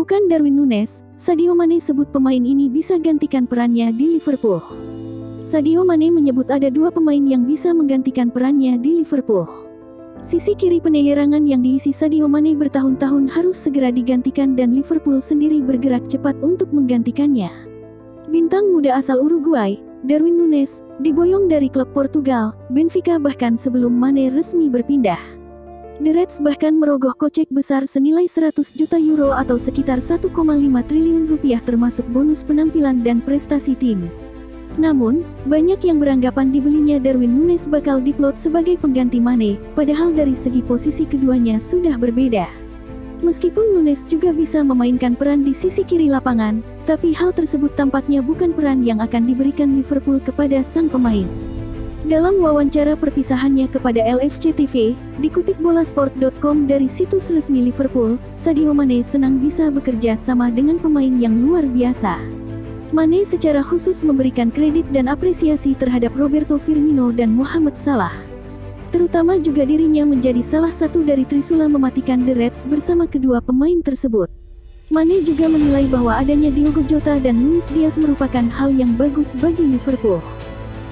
Bukan Darwin Nunes, Sadio Mane sebut pemain ini bisa gantikan perannya di Liverpool. Sadio Mane menyebut ada dua pemain yang bisa menggantikan perannya di Liverpool. Sisi kiri penyerangan yang diisi Sadio Mane bertahun-tahun harus segera digantikan dan Liverpool sendiri bergerak cepat untuk menggantikannya. Bintang muda asal Uruguay, Darwin Nunes, diboyong dari klub Portugal, Benfica bahkan sebelum Mane resmi berpindah. The Reds bahkan merogoh kocek besar senilai 100 juta euro atau sekitar 1,5 triliun rupiah termasuk bonus penampilan dan prestasi tim. Namun, banyak yang beranggapan dibelinya Darwin Nunes bakal diplot sebagai pengganti Mane, padahal dari segi posisi keduanya sudah berbeda. Meskipun Nunes juga bisa memainkan peran di sisi kiri lapangan, tapi hal tersebut tampaknya bukan peran yang akan diberikan Liverpool kepada sang pemain. Dalam wawancara perpisahannya kepada LFC TV, dikutip bolasport.com dari situs resmi Liverpool, Sadio Mane senang bisa bekerja sama dengan pemain yang luar biasa. Mane secara khusus memberikan kredit dan apresiasi terhadap Roberto Firmino dan Mohamed Salah. Terutama juga dirinya menjadi salah satu dari Trisula mematikan The Reds bersama kedua pemain tersebut. Mane juga menilai bahwa adanya Diogo Jota dan Luis Diaz merupakan hal yang bagus bagi Liverpool.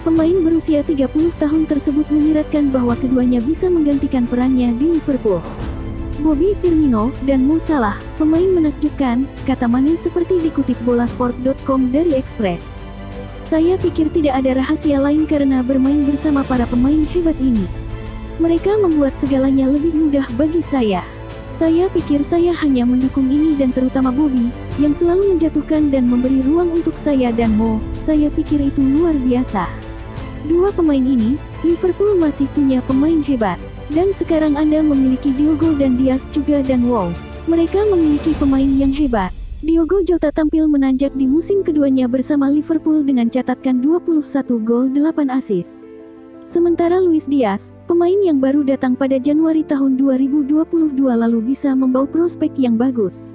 Pemain berusia 30 tahun tersebut menyiratkan bahwa keduanya bisa menggantikan perannya di Liverpool. Bobby Firmino dan Mo Salah, pemain menakjubkan, kata Mane seperti dikutip bolasport.com dari Express. Saya pikir tidak ada rahasia lain karena bermain bersama para pemain hebat ini. Mereka membuat segalanya lebih mudah bagi saya. Saya pikir saya hanya mendukung ini dan terutama Bobby, yang selalu menjatuhkan dan memberi ruang untuk saya dan Mo, saya pikir itu luar biasa. Dua pemain ini, Liverpool masih punya pemain hebat. Dan sekarang Anda memiliki Diogo dan Diaz juga dan Wow. Mereka memiliki pemain yang hebat. Diogo Jota tampil menanjak di musim keduanya bersama Liverpool dengan catatkan 21 gol 8 assist. Sementara Luis Diaz, pemain yang baru datang pada Januari tahun 2022 lalu bisa membawa prospek yang bagus.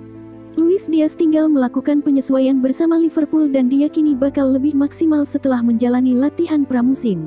Luis Diaz tinggal melakukan penyesuaian bersama Liverpool dan diyakini bakal lebih maksimal setelah menjalani latihan pramusim.